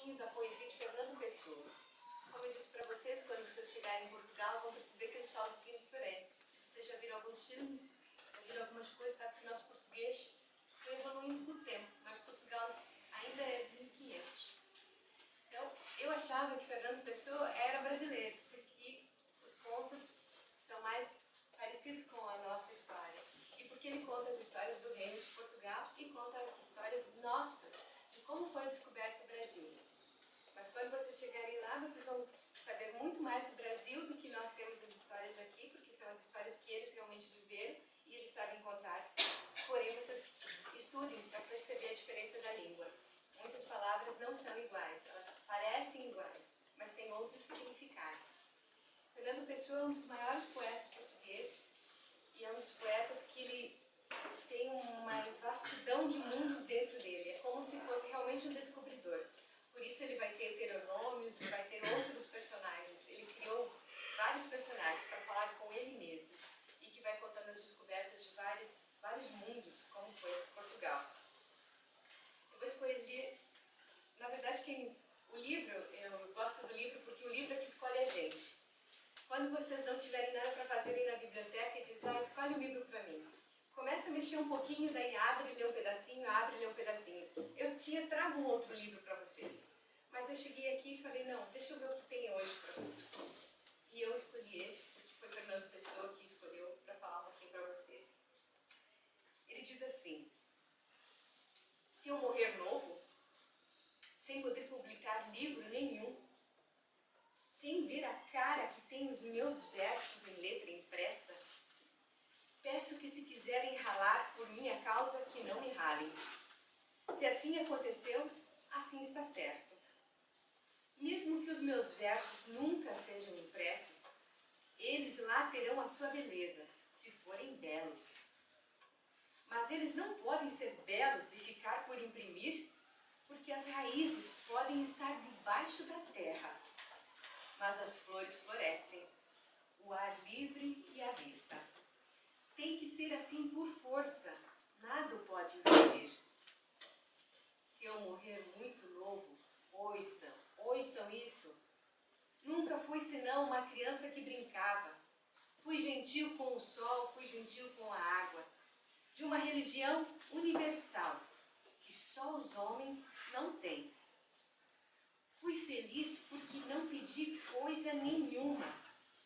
pouquinho da poesia de Fernando Pessoa. Como eu disse para vocês, quando vocês chegarem em Portugal, vão perceber que eles falam um pouquinho diferente. Se vocês já viram alguns filmes, ouviram algumas coisas, sabe que o nosso português foi evoluindo com o tempo, mas Portugal ainda é de 1500. Então, eu achava que Fernando Pessoa era brasileiro, porque os contos são mais parecidos com a nossa história. E porque ele conta as histórias do reino de Portugal e conta as histórias nossas, de como foi descoberto o Brasil. Mas quando vocês chegarem lá, vocês vão saber muito mais do Brasil do que nós temos as histórias aqui, porque são as histórias que eles realmente viveram e eles sabem contar. Porém, vocês estudem para perceber a diferença da língua. Muitas palavras não são iguais, elas parecem iguais, mas têm outros significados. Fernando Pessoa é um dos maiores poetas portugueses e é um dos poetas que ele tem uma vastidão de mundos dentro dele. É como se fosse realmente um descobridor. Por isso ele vai e vai ter outros personagens. Ele criou vários personagens para falar com ele mesmo e que vai contando as descobertas de vários, vários mundos, como foi Portugal. Eu vou escolher, na verdade, quem, o livro, eu gosto do livro porque o livro é que escolhe a gente. Quando vocês não tiverem nada para fazerem na biblioteca e dizem, ah, escolhe um livro para mim. Começa a mexer um pouquinho, daí abre lê um pedacinho, abre lê um pedacinho. Eu tinha, trago um outro livro para vocês. Mas eu cheguei aqui e falei, não, deixa eu ver o que tem hoje para vocês. E eu escolhi este, porque foi Fernando Pessoa que escolheu para falar um pouquinho para vocês. Ele diz assim, se eu morrer novo, sem poder publicar livro nenhum, sem ver a cara que tem os meus versos em letra impressa, peço que se quiserem ralar por minha causa, que não me ralem. Se assim aconteceu, assim está certo. Mesmo que os meus versos nunca sejam impressos, eles lá terão a sua beleza, se forem belos. Mas eles não podem ser belos e ficar por imprimir, porque as raízes podem estar debaixo da terra mas as flores florescem, o ar livre e a vista. Tem que ser assim por força, nada pode impedir. Se eu morrer muito novo, ouçam, ouçam isso. Nunca fui senão uma criança que brincava. Fui gentil com o sol, fui gentil com a água. De uma religião universal, que só os homens não têm. Fui feliz porque não pedi coisa nenhuma,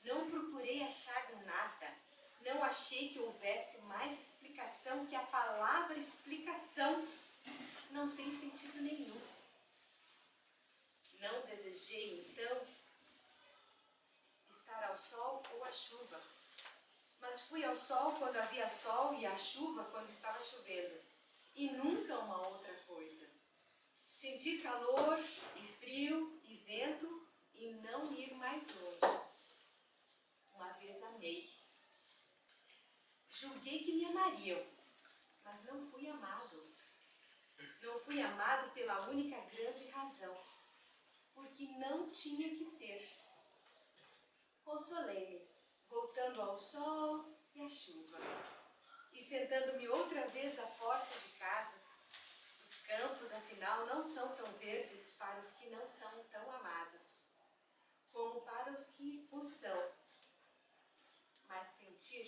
não procurei achar nada, não achei que houvesse mais explicação que a palavra explicação não tem sentido nenhum. Não desejei, então, estar ao sol ou à chuva, mas fui ao sol quando havia sol e à chuva quando estava chovendo, e nunca uma outra coisa. Sentir calor e frio e vento e não ir mais longe. Uma vez amei. Julguei que me amariam, mas não fui amado. Não fui amado pela única grande razão, porque não tinha que ser. Consolei-me, voltando ao sol e à chuva, e sentando-me outra vez à porta de casa, os campos, afinal, não são tão verdes para os que não são tão amados, como para os que o são. Mas sentir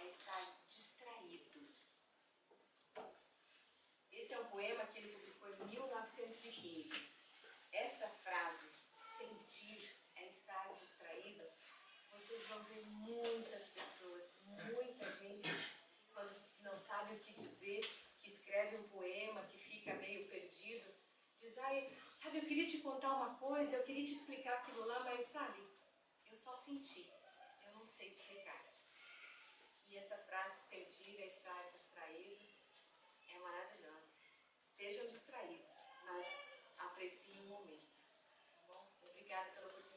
é estar distraído. Esse é um poema que ele publicou em 1915. Essa frase, sentir é estar distraído, vocês vão ver muitas pessoas, muita gente, quando não sabe o que dizer, que escreve um poema, que fica meio perdido, diz, ai, sabe, eu queria te contar uma coisa, eu queria te explicar aquilo lá, mas sabe, eu só senti, eu não sei explicar. E essa frase, sentir é estar distraído, é maravilhosa. Estejam distraídos, mas apreciem o momento. Tá bom? Obrigada pela oportunidade.